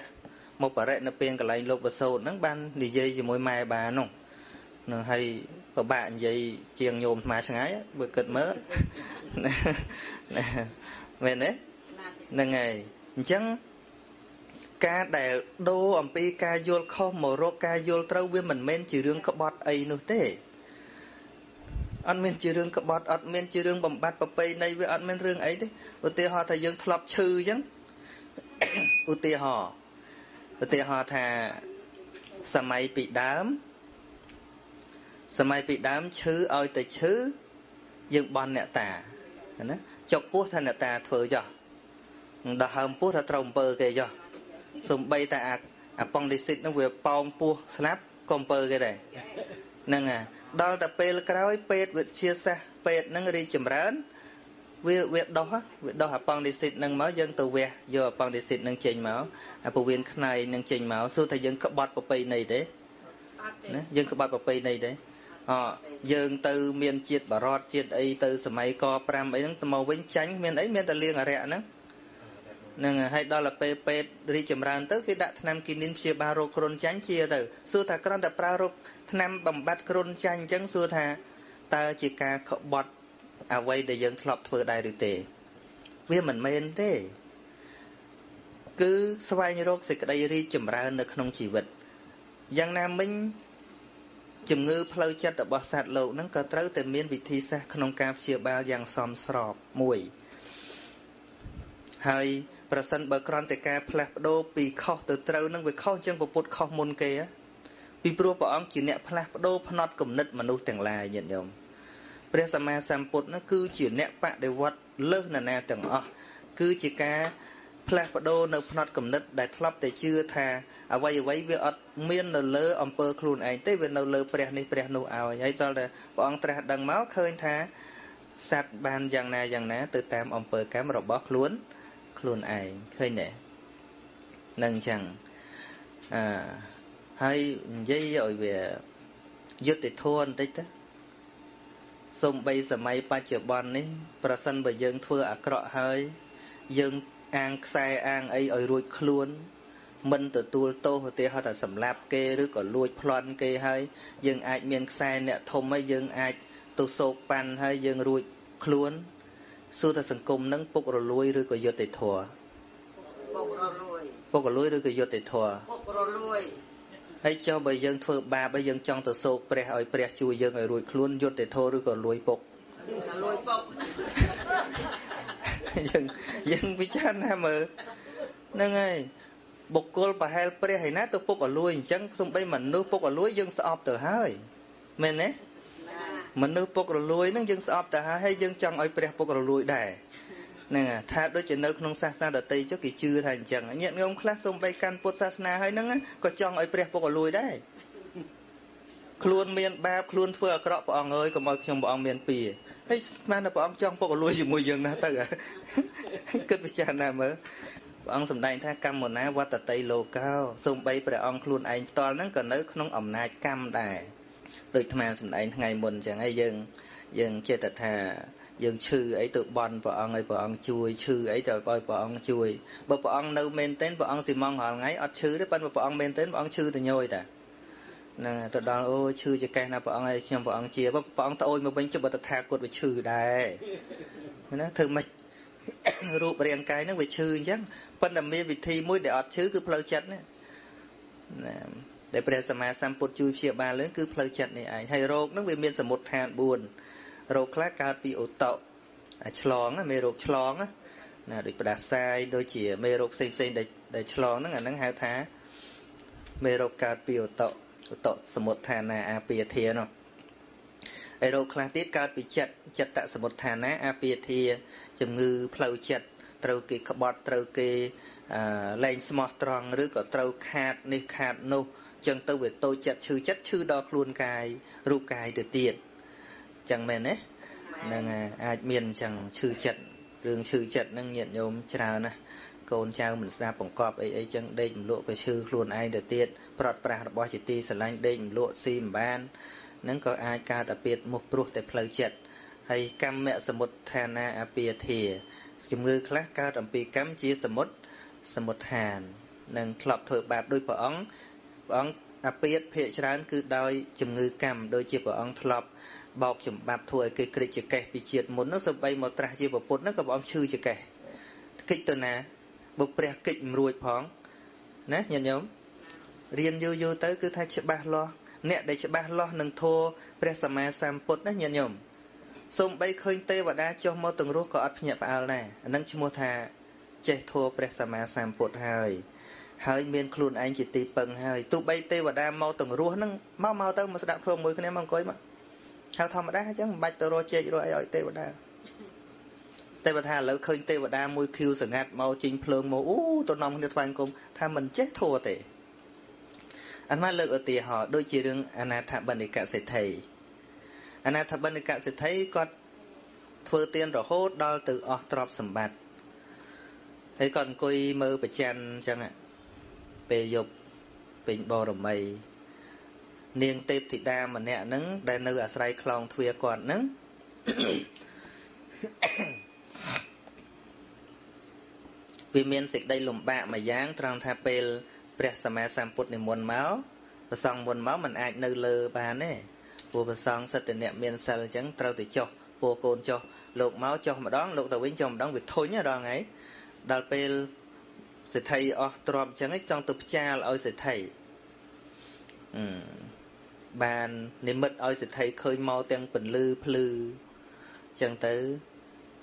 A: មកបរិនិព្វានកន្លែងលោកបសោតហ្នឹងបាននិយាយជាមួយម៉ែបានោះនឹងហើយ ពិបាកនិយាយជាងញោមស្មាឆ្ងាយបើគិតមើលមែនទេហ្នឹងហើយអញ្ចឹងការដែលដូរអំពីការយល់ខុសមករកការយល់ត្រូវវាមិនមែនជារឿងក្បត់អីនោះទេអត់មានជារឿងក្បត់អត់មានជារឿងបំបត្តិប្រពៃណីវាអត់មានរឿងអីទេឧទាហរណ៍ថាយើងធ្លាប់ឈឺអញ្ចឹងឧទាហរណ៍ឧទាហរណ៍ថាសម័យពីដើម សម័យពីដើមឈឺឲ្យតែឈឺយើងបន់អ្នកតាណាចុកពោះថាអ្នកតាធ្វើចោះដល់ហើមពោះថាត្រូវអំពើគេចោះសំបីតែអាអាប៉ងឌីស៊ីតហ្នឹងវាប៉ោងពោះស្លាប់ក៏អំពើគេដែរហ្នឹងហើយដល់តែពេលក្រោយពេទ្យវិទ្យាសាស្ត្រពេទ្យហ្នឹងរីកចម្រើនវាវាដោះវាដោះអាប៉ងឌីស៊ីតហ្នឹងមកយើងទៅវះយកអាប៉ងឌីស៊ីតហ្នឹងចេញមកអាពវៀនខ្នែងហ្នឹងចេញមកសួរថាយើងក្បត់ប្រពៃណីទេណាយើងក្បត់ប្រពៃណីទេ អយើងទៅ មានជាតិបរតជាតិអីទៅសម័យក5អីហ្នឹងទៅមកវិញចាញ់គ្មានអីមានតែលៀងអរិយហ្នឹងនឹងហើយដល់ទៅពេលពេទ្យរីកចម្រើនទៅគេដាក់ថ្នាំគីនីនព្យាបាលរោគគ្រុនចាញ់ជាទៅសួរថាគ្រាន់តែប្រើរោគថ្នាំបំបត្តិគ្រុនចាញ់អញ្ចឹងសួរថាតើជាការក្បត់អ្វីដែលយើងធ្លាប់ធ្វើដែរឬទេ វាមិនមែនទេ គឺស្វែងរកសេចក្តីរីកចម្រើននៅក្នុងជីវិតយ៉ាងណាមិញ ជំងឺផ្លូវចិត្តរបស់សត្វលោកហ្នឹងក៏ត្រូវតែមានវិធីសាស្ត្រក្នុងការព្យាបាលយ៉ាងសមស្របមួយហើយប្រសិនបើក្រន់តែការផ្លាស់ប្ដូរពីខុសទៅត្រូវនឹងវាខុសជាងពុទ្ធខុសមុនគេពីព្រោះព្រះអង្គជាអ្នកផ្លាស់ប្ដូរផ្នត់គំនិតមនុស្សទាំងឡាយញាតិញោមព្រះសម្មាសម្ពុទ្ធនោះគឺជាអ្នកបដិវត្តលើសនរណាទាំងអស់គឺជាការ ផ្លាស់ប្ដូរនៅផ្នត់គំនិតដែលធ្លាប់តែជឿថាអ្វីអ្វីវាអត់មាននៅលើអំពើខ្លួនឯងទេវានៅលើព្រះនេះព្រះនោះឲ្យហើយដល់តែព្រះអង្គត្រាស់ដឹងមកឃើញថាសត្វបានយ៉ាងណាយ៉ាងណាទៅតាមអំពើកម្មរបស់ខ្លួនខ្លួនឯងឃើញទេនឹងអញ្ចឹងអឺហើយនិយាយឲ្យវាយុត្តិធម៌បន្តិចទៅសំបីសម័យបច្ចុប្បន្ននេះ ប្រសិនបើយើងធ្វើអាក្រក់ហើយយើង អាងខ្សែអាងអីឲ្យរួចខ្លួនមិនទទួលទោសឧទាហរណ៍ថាសម្លាប់គេឬក៏លួចប្លន់គេហើយយើងអាចមានខ្សែអ្នកធំហើយយើងអាចទៅសោកប៉ាន់ហើយយើងរួចខ្លួនសួរថាសង្គមនឹងពុករលួយឬក៏យុត្តិធម៌
B: ពុករលួយ
A: ពុករលួយឬក៏យុត្តិធម៌
B: ពុករលួយ
A: ហើយចុះបើយើងធ្វើបាបហើយយើងចង់ទៅសោកព្រះឲ្យព្រះជួយយើងឲ្យរួចខ្លួនយុត្តិធម៌ឬក៏លួយពុក
B: លួយពុក
A: យើងយើងពិចារណាមើលហ្នឹងហើយបុគ្គលប្រហែលព្រះឯណាទៅពុកអលួយអញ្ចឹងទោះបីមនុស្សពុកអលួយយើងស្អប់ទៅហើយមែនទេមនុស្សពុករលួយហ្នឹងយើងស្អប់ទៅហើយហើយយើងចង់ឲ្យព្រះពុករលួយដែរហ្នឹងថាដូចជានៅក្នុងសាសនាដតីចុះគេជឿថាអញ្ចឹងញាតិញោមខ្លះសូម្បីកាន់ពុទ្ធសាសនាហើយហ្នឹងក៏ចង់ឲ្យព្រះពុករលួយដែរ ខ្លួនមានបាបខ្លួនធ្វើអាក្រក់ព្រះអង្គអើយកុំឲ្យខ្ញុំព្រះអង្គមានពីហើយស្មានតែព្រះអង្គចង់ពុករលួយជាមួយយើងណាទៅគិតពិចារណាមើលព្រះអង្គសម្ដែងថាកម្មណាវត្តតីលោកោសូម្បីព្រះអង្គខ្លួនឯងផ្ទាល់ហ្នឹងក៏នៅក្នុងអំណាចកម្មដែរដូចអាសម្ដែងថ្ងៃមុនអញ្ចឹងហើយយើងយើងចេតថាយើងឈឺអីទៅបន់ព្រះអង្គឲ្យព្រះអង្គជួយឈឺអីទៅឲ្យព្រះអង្គជួយបើព្រះអង្គនៅមែនទែនព្រះអង្គស៊ីម៉ងរាល់ថ្ងៃអត់ឈឺទេប៉ុន្តែព្រះអង្គមែនទែនព្រះអង្គឈឺទៅញយតាហ្នឹងទៅដល់អូឈឺចកេះណាព្រះអង្គឲ្យខ្ញុំព្រះអង្គជាព្រះអង្គត្អូញមកវិញជិះបើតថាគាត់វាឈឺដែរណាធ្វើម៉េចរូបរាងកាយហ្នឹងវាឈឺអញ្ចឹងប៉ុន្តែមានវិធីមួយដែលអត់ឈឺគឺផ្លូវចិត្តណាណាដែលព្រះសម្មាសម្ពុទ្ធជួយព្យាបាលលើគឺផ្លូវចិត្តនេះឯងហើយរោគហ្នឹងវាមានសមុទ្រឋាន4រោគខ្លះកើតពីអូតុឆ្លងមេរោគឆ្លងណាដូចផ្ដាសាយដូចជាមេរោគផ្សេងផ្សេងដែលឆ្លងហ្នឹងអាហ្នឹងហៅថាមេរោគកើតពីអូតុ ឧតសមុទ្ឋានាអាពាធានោះហើយរោគខ្លះទៀតកើតពីចិត្តចិត្តសមុទ្ឋានាអាពាធា ជំងឺផ្លូវចិត្តត្រូវគេក្បត់ត្រូវគេលែងស្មោះត្រង់ឬក៏ត្រូវខាតនេះខាតនោះចឹងទៅវាតូចចិត្តឈឺចិត្តឈឺដល់ខ្លួនកាយរូបកាយទៅទៀតចឹងមែនទេហ្នឹងអាចមានចឹងឈឺចិត្តរឿងឈឺចិត្តហ្នឹងញាតញោមច្រើនណាស់ កូនចៅមិនស្ដាប់បង្កប់អីអីចឹងដេកម្លក់ក៏ឈឺខ្លួនឯងទៅទៀតប្រត់ប្រាស់របស់ជាទីស្រឡាញ់ដេកម្លក់ស៊ីមិនបានហ្នឹងក៏អាចកើតអាពាតមុខព្រោះតែផ្លូវចិត្តហើយកម្មសមុទ្ឋានាអពាធាជំងឺខ្លះកើតអំពីកម្មជាសមុទ្រសមុទ្ឋាននឹងធ្លាប់ធ្វើបាបដោយព្រះអង្គព្រះអង្គអាពាតភាកច្រើនគឺដោយជំងឺកម្មដូចជាព្រះអង្គធ្លាប់បោកចំបាប់ធ្វើឲ្យគេក្រិចចកេះពីជាតិមុននោះសូម្បីមកត្រាស់ជាពុទ្ធនោះក៏ព្រះអង្គឈឺចកេះកិច្ចទៅណា បើព្រះកិច្ចមិនរួចផងណាញាតិញោមរៀនយូរយូរទៅគឺថាច្បាស់លាស់អ្នកដែលច្បាស់លាស់នឹងធัวព្រះសម្មាសម្ពុទ្ធណាញាតិញោមសូម្បីឃើញទេវតាចុះមកទាំងរស់ក៏អត់ភ្ញាក់ផ្អើលដែរអានឹងឈ្មោះថាចេះធัวព្រះសម្មាសម្ពុទ្ធហើយហើយមានខ្លួនឯងជាទីពឹងហើយទោះបីទេវតាមកទាំងរស់ហ្នឹងមកមកទៅមកស្ដាប់ខ្លួនមួយគ្នាមកអង្គុយមកហៅធម្មតាអញ្ចឹងមិនបាច់ទៅរកជែករកអីឲ្យទេវតា ទេវតាឥឡូវឃើញទេវតាមួយឃីវសងាត់មកជីងភ្លើងមកអូទៅនាំគ្នាថ្វាយគុំថាមិនចេះធัวទេអាត្មាលើកឧទាហរណ៍ដូចជារឿងអនាថបណ្ឌិកសេដ្ឋីអនាថបណ្ឌិកសេដ្ឋីគាត់ធ្វើទានរហូតដល់ទៅអស់ទ្រព្យសម្បត្តិហើយគាត់អង្គុយមើលប្រច័នអញ្ចឹងពេលយប់ពេញបរមី នាងទេពធីតាម្នាក់ហ្នឹងដែលនៅអាស្រ័យខ្លងទ្វារគាត់ហ្នឹង វាមានសេចក្តីលំបាកមួយយ៉ាងត្រង់ថាពេលព្រះសម្មាសម្ពុទ្ធនិមន្តមកប្រសងមុនមកมันអាចនៅលើបានទេព្រោះប្រសងសិទ្ធិអ្នកមានសិលអញ្ចឹងត្រូវតែចុះពោកូនចុះលោកមកចុះម្ដងលោកទៅវិញចុះម្ដងវាធុញដល់ថ្ងៃដល់ពេលសិទ្ធិអស់ទ្របអញ្ចឹងចង់ទៅផ្ចាលឲ្យសិទ្ធិអឺបាននិមិត្តឲ្យសិទ្ធិឃើញមកទាំងពន្លឺភ្លឺអញ្ចឹងទៅ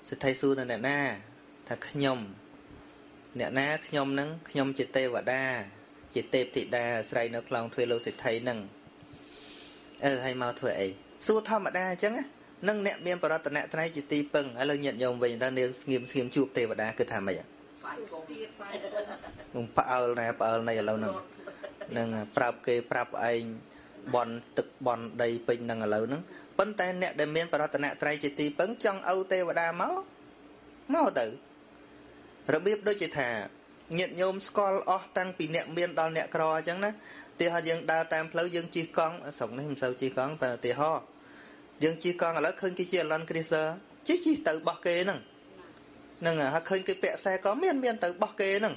A: សិទ្ធិសួរនៅអ្នកណាថាខ្ញុំ អ្នកណាខ្ញុំនឹងខ្ញុំជាទេវតា ជាទេពធីតាអាស្រ័យនៅខ្លងទ្វេលោកសិទ្ធិនឹងអឺឲ្យមកធ្វើអីសួរធម្មតាអញ្ចឹងនឹងអ្នកមានបរតនត្រ័យជាទីពឹងឥឡូវញាតិញោមវិញតើនាងស្ងៀមស្ងៀមជួបទេវតាគឺថាម៉េចនឹងផ្អើលណាផ្អើលនៃឥឡូវហ្នឹងនឹងប្រាប់គេប្រាប់ឯងបនទឹកបនដីពេញនឹងឥឡូវហ្នឹង ប៉ុន្តែអ្នកដែលមានបរតនត្រ័យជាទីពឹងចង់ឲ្យទេវតាមកមកទៅរបៀបដូចជាថាញាតិញោមស្គាល់អស់តាំងពីអ្នកមានដល់អ្នកក្រអញ្ចឹងណាទីហោយើងដើរតាមផ្លូវយើងជិះកង់ស្រុកនេះមិនសូវជិះកង់តែឧទាហរណ៍យើងជិះកង់ឥឡូវឃើញគេជា Alon Cruiser ជិះជិះទៅបោះគេហ្នឹងហ្នឹងហើយឃើញគេពាក់ខ្សែក៏មានមានទៅបោះគេហ្នឹង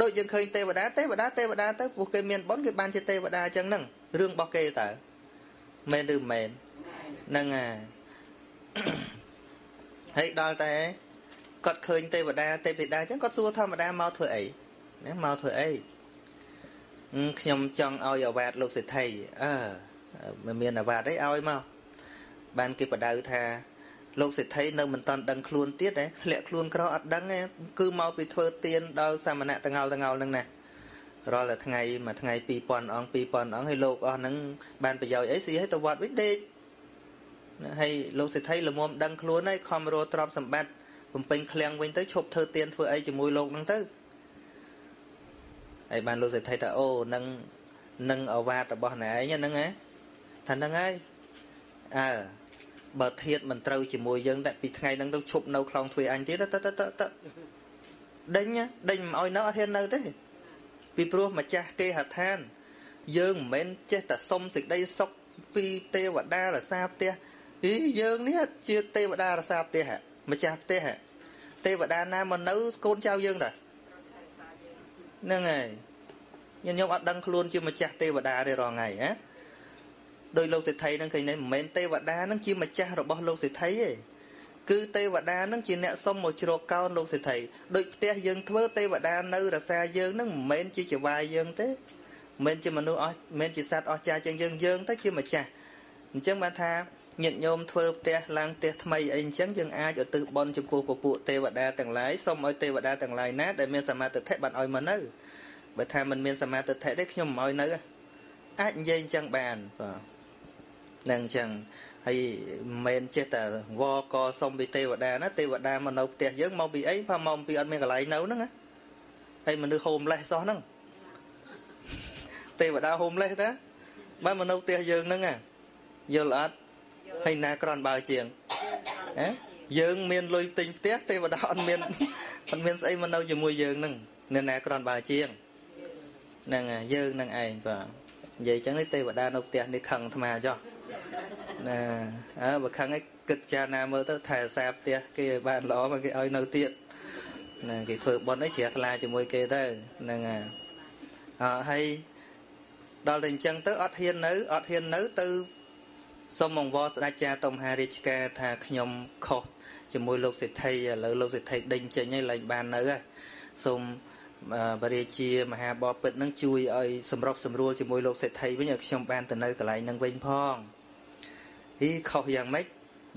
A: ដូចយើងឃើញទេវតាទេវតាទេវតាទៅព្រោះគេមានបុណ្យគេបានជាទេវតាអញ្ចឹងហ្នឹងរឿងរបស់គេតើមែនឬមែន ហ្នឹងហើយហើយដល់តែគាត់ឃើញទេវតាទេពធីតាអញ្ចឹងគាត់សួរធម្មតាមកធ្វើអីណាមកធ្វើអីខ្ញុំចង់ឲ្យអាវាតលោកសេដ្ឋីអើមិនមានអាវាតអីឲ្យមកបានគេបដៅថាលោកសេដ្ឋីនៅមិនតាន់ដឹងខ្លួនទៀតទេធ្លាក់ខ្លួនក្រអត់ដឹងទេគឺមកពីធ្វើទៀនដល់សាមណៈតងល់តងល់ហ្នឹងណារាល់តែថ្ងៃមួយថ្ងៃ2000អង្គ2000អង្គហើយលោកអស់ហ្នឹងបានប្រយោជន៍អីស៊ីឲ្យទៅវត្តវិញដេក ហើយលោកសេដ្ឋីល្មមដឹងខ្លួនហើយខំរកទ្រព្យសម្បត្តិបំពេញឃ្លាំងវិញទៅឈប់ធ្វើទៀនធ្វើអីជាមួយលោកហ្នឹងទៅហើយបានលោកសេដ្ឋីថាអូនឹងនឹងអវាទរបស់ណែឯងហ្នឹងហ៎ថាហ្នឹងហើយអើបើធៀបមិនត្រូវជាមួយយើងតែពីថ្ងៃហ្នឹងទៅឈប់នៅខ្លងទ្វាអញទៀតទៅទៅទៅទៅដេញដេញមិនអោយនៅអត់ហ៊ាននៅទេពីព្រោះម្ចាស់គេហដ្ឋាន យើងមិនមែនចេះតែសុំសេចក្តីសុខពីទេវតារសាផ្ទះ អីយើងនេះជាទេវតារសាផ្ទះម្ចាស់ផ្ទះទេវតាណាមកនៅកូនចៅយើងតាហ្នឹងហើយញញោមអត់ដឹងខ្លួនជាម្ចាស់ទេវតាទេរងថ្ងៃណាដោយលោកសេដ្ឋីនឹងឃើញនេះមិនមែនទេវតានឹងជាម្ចាស់របស់លោកសេដ្ឋីទេគឺទេវតានឹងជាអ្នកសុំមកជ្រកកោនលោកសេដ្ឋីដូចផ្ទះយើងធ្វើទេវតានៅរសាយើងនឹងមិនមែនជាចវាយយើងទេមិនមែនជាមនុស្សអស់មិនមែនជាសត្វអស់ចាជាងយើងយើងទៅជាម្ចាស់អញ្ចឹងបានថា ញាតិញោមធ្វើផ្ទះឡើងផ្ទះថ្មីអីអញ្ចឹងយើងអាចឧទ្ទិសបុណ្យចំពោះពពួកទេវតាទាំងឡាយសូមឲ្យទេវតាទាំងឡាយណាដែលមានសមាធិធិបានឲ្យមកនៅបើថាមិនមានសមាធិធិទេខ្ញុំមិនឲ្យនៅអាចនិយាយអញ្ចឹងបានបាទនឹងអញ្ចឹងហើយមិនមែនចេះតែវកសុំពីទេវតាណាទេវតាមកនៅផ្ទះយើងមកពីអីផមកពីអត់មានកន្លែងនៅហ្នឹងហើយមនុស្សហូមលេសសោះហ្នឹងទេវតាហូមលេសតាបើមកនៅផ្ទះយើងហ្នឹងយល់អត់ ហើយណាក្រនបើជាងណាយើងមានលុយទិញផ្ទះទេវតាអត់មានអត់មានស្អីមកនៅជាមួយយើងហ្នឹងអ្នកណាក្រនបើជាងហ្នឹងយើងនឹងឯងបាទនិយាយចឹងទេវតានៅផ្ទះនេះខឹងអាត្មាចុះណាអើបើខឹងឯងគិតចាណាមើលទៅថែសាផ្ទះគេឲ្យបានល្អមកគេឲ្យនៅទៀតណាគេធ្វើបន់អីជ្រះថ្លាជាមួយគេទៅហ្នឹងហើយអហើយដល់តែអញ្ចឹងទៅអត់ហ៊ាននៅអត់ហ៊ាននៅទៅ សូមអង្វរស្ដេចចាតុមហារាជការថាខ្ញុំខុសជាមួយលោកសេដ្ឋីឥឡូវលោកសេដ្ឋីដេញចេញហើយឡើងបាននៅហើយសូមបរិជាមហាបពិតនឹងជួយឲ្យសម្របសម្រួលជាមួយលោកសេដ្ឋីវិញឲ្យខ្ញុំបានទៅនៅកន្លែងនឹងវិញផងអីខុសយ៉ាងម៉េច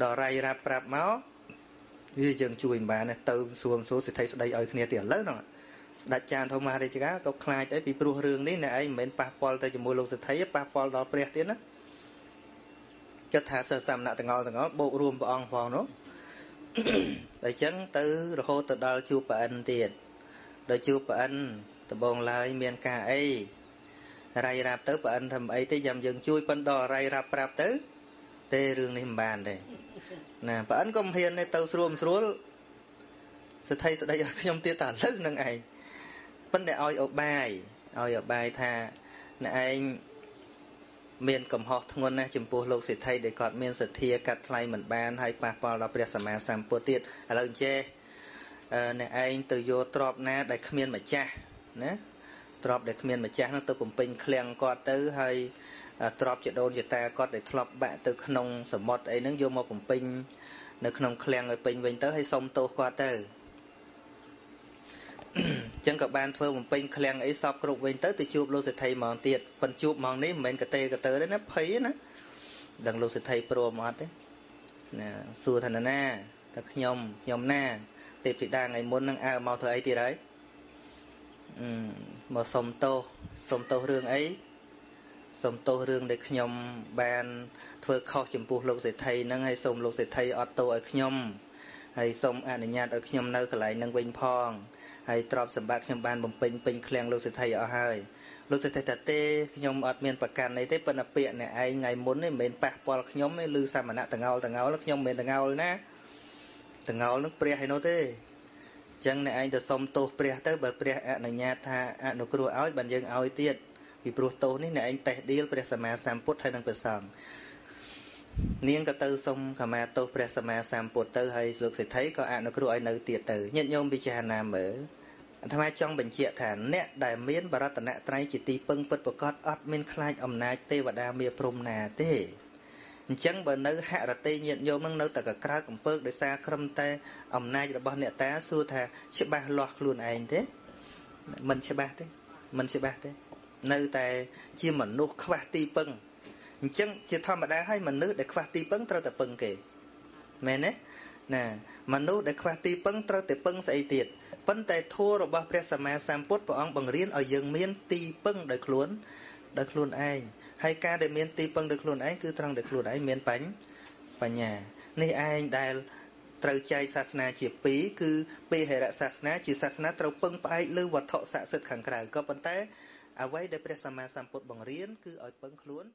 A: ដល់រៃរាប់ប្រាប់មកវាយើងជួយមិនបានទៅសួរសួរសេដ្ឋីស្ដីឲ្យគ្នាទៀតឥឡូវហ្នឹងស្ដេចចានធម្មរាជការក៏ខ្លាចទៅពីព្រោះរឿងនេះអ្នកឯងមិនមែនប៉ះពាល់ទៅជាមួយលោកសេដ្ឋីប៉ះពាល់ដល់ព្រះទៀតណា គិតថាសិស្សសាមណៈទាំងអល់ទាំងអល់បូករួមព្រះអង្គផងនោះតែអញ្ចឹងទៅរហូតទៅដល់ជួបប្រអិនទៀតដល់ជួបប្រអិនដំបងឡើយមានការអីរៃរាប់ទៅប្រអិនធ្វើអីទេចាំយើងជួយប៉ុន្តែដល់រៃរាប់ប្រាប់ទៅ ទេរឿងនេះមិនបានទេណាប្រអិនក៏មិនហ៊ានទេទៅស្រួលស្រួលសទ្ធិស្ដីឲ្យខ្ញុំទៀតតែលើនឹងឯងប៉ុន្តែឲ្យអបាយឲ្យអបាយថាអ្នកឯង មានកំហុសធ្ងន់ណាស់ចំពោះលោកសិទ្ធិដែលគាត់មានសទ្ធាកាត់ថ្លៃមិនបានហើយប៉ះពាល់ដល់ព្រះសម្មាសម្ពុទ្ធទៀតឥឡូវចេះអ្នកឯងទៅយកទ្របណាដែលគ្មានម្ចាស់ណាទ្របដែលគ្មានម្ចាស់នោះទៅបំពេញឃ្លាំងគាត់ទៅហើយទ្របជាដូនជាតាគាត់ដែលធ្លាប់បាក់ទៅក្នុងសមុទ្រអីហ្នឹងយកមកបំពេញនៅក្នុងឃ្លាំងឲ្យពេញវិញទៅហើយសុំទោសគាត់ទៅអញ្ចឹងក៏បានធ្វើបំពេញឃ្លាំងអីសពគ្រប់វិញទៅទៅជួបលោកសេដ្ឋីហ្មងទៀតប៉ុនជួបហ្មងនេះមិនមែនកតេកតើទេណាភ័យណាដឹងលោកសេដ្ឋីព្រមអត់ទេណាសួរថាណាថាខ្ញុំខ្ញុំណាទេពធីតាថ្ងៃមុននឹងអើមកធ្វើអីទៀតហើយអឺមកសុំទោសសុំទោសរឿងអីសុំទោសរឿងដែលខ្ញុំបានធ្វើខុសចំពោះលោកសេដ្ឋីហ្នឹងហើយសូមលោកសេដ្ឋីអត់ទោសឲ្យខ្ញុំហើយសូមអនុញ្ញាតឲ្យខ្ញុំនៅកន្លែងហ្នឹងវិញផង ហើយទ្រព្យសម្បត្តិខ្ញុំបានបំពេញពេញឃ្លាំងលោកសេដ្ឋីអស់ហើយលោកសេដ្ឋីថាទេខ្ញុំអត់មានប្រកាន់អីទេប៉ុន្តែពាក្យអ្នកឯងថ្ងៃមុននេះមិនមែនប៉ះពាល់ខ្ញុំទេឬសាមណៈតងោលតងោលខ្ញុំមិនមែនតងោលណាតងោលនឹងព្រះឯនោះទេអញ្ចឹងអ្នកឯងទៅសុំទោសព្រះទៅបើព្រះអនុញ្ញាតថាអនុគ្រោះឲ្យបានយើងឲ្យទៀតពីព្រោះទោសនេះអ្នកឯងតេះដៀលព្រះសម្មាសម្ពុទ្ធហើយនឹងព្រះសង្ឃ នាងក៏ទៅសុំខមាទោសព្រះសម្មាសម្ពុទ្ធទៅហើយលោកសេដ្ឋីក៏អនុគ្រោះឲ្យនៅទៀតទៅញាតិញោមពិចារណាមើលអាត្មាចង់បញ្ជាក់ថាអ្នកដែលមានបរតនត្រ័យជាទីពឹងពិតប្រកបអត់មានខ្លាចអំណាចទេវតាមាព្រំណាទេអញ្ចឹងបើនៅហរតិញាតញោមនឹងនៅតែកក្រើកកំពើកដោយសារក្រឹមតែអំណាចរបស់អ្នកតាសួរថាច្បាស់លាស់ខ្លួនឯងទេមិនច្បាស់ទេមិនច្បាស់ទេ នៅតែជាមនុស្សខ្វះទីពឹង អញ្ចឹងជាធម្មតាហើយមនុស្សដែលខ្វះទីពឹងត្រូវតែពឹងគេមែនទេណាមនុស្សដែលខ្វះទីពឹងត្រូវតែពឹងស្អីទៀតប៉ុន្តែធัวរបស់ព្រះសម្មាសម្ពុទ្ធព្រះអង្គបង្រៀនឲ្យយើងមានទីពឹងដោយខ្លួនដោយខ្លួនឯងហើយការដែលមានទីពឹងដោយខ្លួនឯងគឺត្រង់ដែលខ្លួនឯងមានបញ្ញបញ្ញានេះឯងដែលត្រូវចែកសាសនាជាពីរគឺពេហិរសាសនាជាសាសនាត្រូវពឹងផ្អែកលើវត្ថុស័ក្តិសិទ្ធិខាងក្រៅក៏ប៉ុន្តែអ្វីដែលព្រះសម្មាសម្ពុទ្ធបង្រៀនគឺឲ្យពឹងខ្លួន